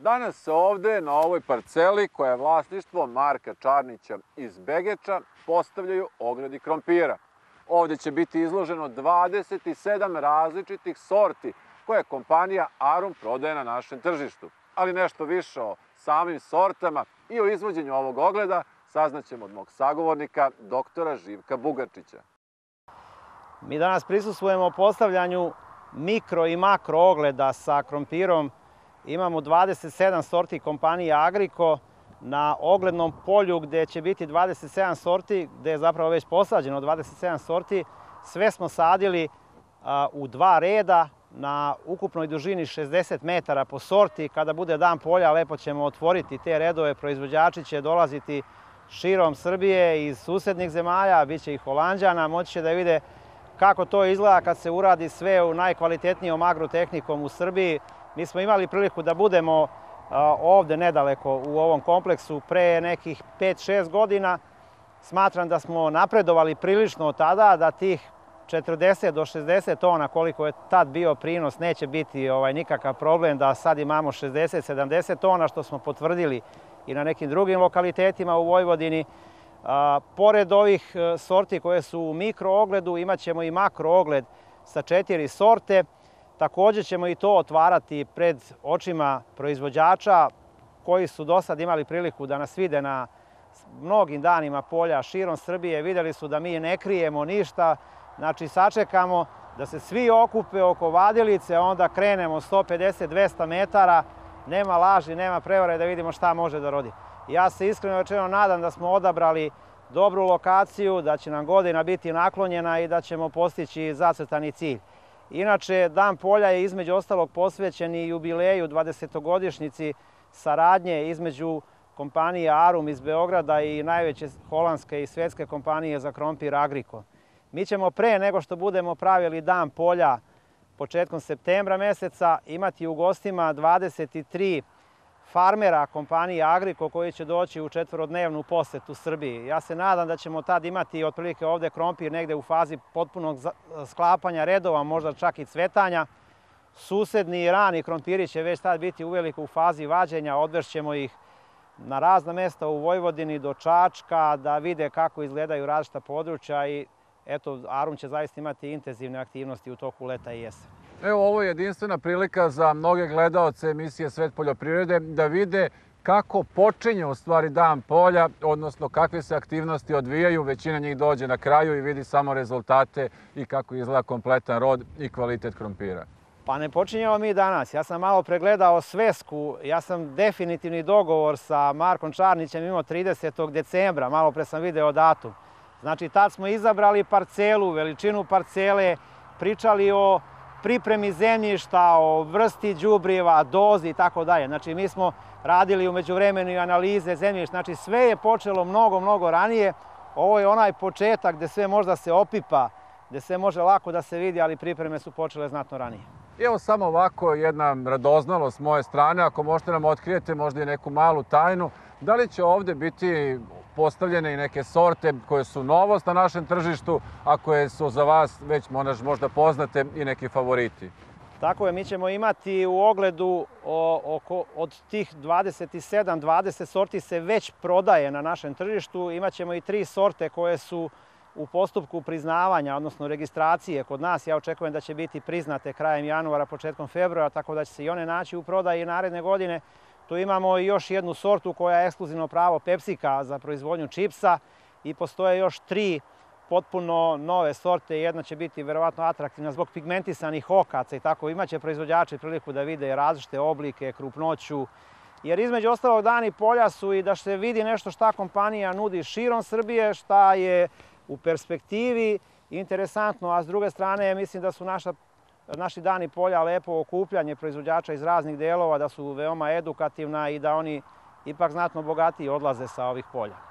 Danas ovde na ovoj parceli koja je vlasništvo Marka Čarnića iz Begeča postavljaju ogradi krompira. Ovde će biti izloženo 27 različitih sorti koje kompanija Arum prodaje na našem tržištu. Ali nešto više o samim sortama i o izvođenju ovog ogleda saznaćemo od mog sagovornika, doktora Živka Bugačića. Mi danas prisustvujemo postavljanju mikro i makro ogleda sa krompirom. Imamo 27 sorti kompanije Agriko na oglednom polju gde će biti 27 sorti, gde je zapravo već posađeno 27 sorti. Sve smo sadili u dva reda na ukupnoj dužini 60 metara po sorti. Kada bude dan polja, lepo ćemo otvoriti te redove. Proizvođači će dolaziti širom Srbije iz susednih zemalja, bit će i Holandjana, moći će da vide kako to izgleda kad se uradi sve u najkvalitetnijom agrotehnikom u Srbiji. Mi smo imali priliku da budemo ovde nedaleko u ovom kompleksu pre nekih 5-6 godina. Smatram da smo napredovali prilično od tada, da tih 40 do 60 tona koliko je tad bio prinos neće biti ovaj nikakav problem da sad imamo 60-70 tona što smo potvrdili i na nekim drugim lokalitetima u Vojvodini. A, pored ovih e, sorti koje su u mikro ogledu, imat ćemo i makro ogled sa četiri sorte. Takođe ćemo i to otvarati pred očima proizvođača koji su do sad imali priliku da nas vide na mnogim danima polja širom Srbije. Videli su da mi ne krijemo ništa, znači sačekamo da se svi okupe oko vadilice, onda krenemo 150-200 metara, nema laži, nema prevare da vidimo šta može da rodi. Ja se iskreno rečeno nadam da smo odabrali dobru lokaciju, da će nam godina biti naklonjena i da ćemo postići zacrtani cilj. Inače, Dan polja je između ostalog posvećen i jubileju 20-godišnjici saradnje između kompanije Arum iz Beograda i najveće holandske i svetske kompanije za krompir Agriko. Mi ćemo pre nego što budemo pravili Dan polja početkom septembra meseca imati u gostima 23 farmera kompanije Agriko koji će doći u četvorodnevnu posetu Srbiji. Ja se nadam da ćemo tad imati otprilike ovde krompir negde u fazi potpunog sklapanja redova, možda čak i cvetanja. Susedni rani krompiri će već tad biti uveliko u fazi vađenja, odvešćemo ih na razna mesta u Vojvodini do Čačka da vide kako izgledaju različita područja i eto, Arum će zaista imati intenzivne aktivnosti u toku leta i jesen. Evo, ovo je jedinstvena prilika za mnoge gledaoce emisije Svet poljoprivrede da vide kako počinje u stvari dan polja, odnosno kakve se aktivnosti odvijaju, većina njih dođe na kraju i vidi samo rezultate i kako izgleda kompletan rod i kvalitet krompira. Pa ne počinjemo mi danas. Ja sam malo pregledao svesku. Ja sam definitivni dogovor sa Markom Čarnićem imao 30. decembra. Malo pre sam video datum. Znači, tad smo izabrali parcelu, veličinu parcele, pričali o pripremi zemljišta, o vrsti đubriva, dozi i tako dalje. Znači, mi smo radili umeđu vremenu i analize zemljišta. Znači, sve je počelo mnogo, mnogo ranije. Ovo je onaj početak gde sve možda se opipa, gde sve može lako da se vidi, ali pripreme su počele znatno ranije. Evo samo ovako jedna radoznalost s moje strane, ako možete nam otkrijete možda i neku malu tajnu, da li će ovde biti postavljene i neke sorte koje su novost na našem tržištu, a koje su za vas već možda poznate i neki favoriti. Tako je, mi ćemo imati u ogledu oko, od tih 27, 20 sorti se već prodaje na našem tržištu. Imaćemo i tri sorte koje su u postupku priznavanja, odnosno registracije kod nas. Ja očekujem da će biti priznate krajem januara, početkom februara, tako da će se i one naći u prodaji naredne godine. Tu imamo još jednu sortu koja je ekskluzivno pravo Pepsika za proizvodnju čipsa i postoje još tri potpuno nove sorte. Jedna će biti verovatno atraktivna zbog pigmentisanih okaca i tako. Imaće proizvođači priliku da vide različite oblike, krupnoću. Jer između ostalog dani polja su i da se vidi nešto šta kompanija nudi širom Srbije, šta je u perspektivi interesantno, a s druge strane mislim da su naša naši dani polja lepo okupljanje proizvođača iz raznih delova, da su veoma edukativna i da oni ipak znatno bogatiji odlaze sa ovih polja.